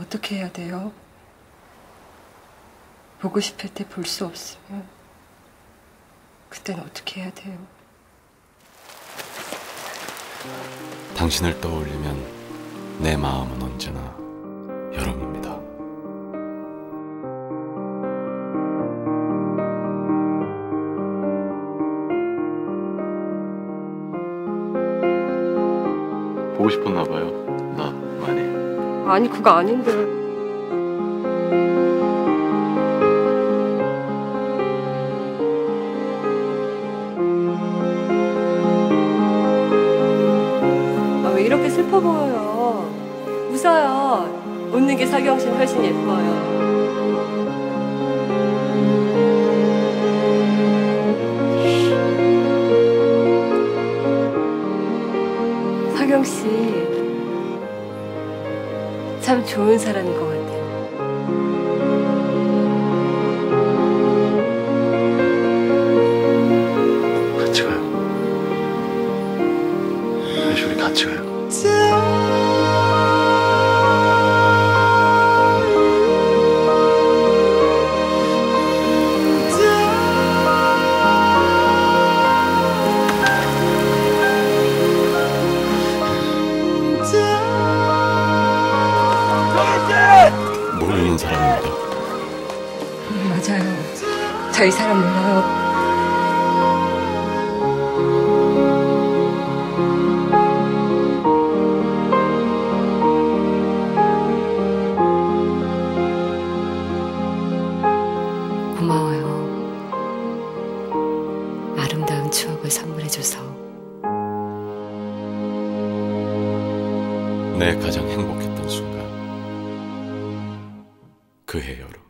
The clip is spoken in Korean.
어떻게 해야 돼요? 보고 싶을 때 볼 수 없으면 그땐 어떻게 해야 돼요? 당신을 떠올리면 내 마음은 언제나 여름입니다. 보고 싶었나 봐요. 나. 아니 그거 아닌데. 아, 왜 이렇게 슬퍼 보여요? 웃어요. 웃는 게 서경 씨는 훨씬 예뻐요. 서경 씨 참 좋은 사람인 것 같아요. 같이 가요. 혜시 우리 같이 가요. 모르는 사람입니다. 맞아요. 저이 사람 몰라요. 고마워요. 아름다운 추억을 선물해줘서. 내 가장 행복했던. 그해 여름.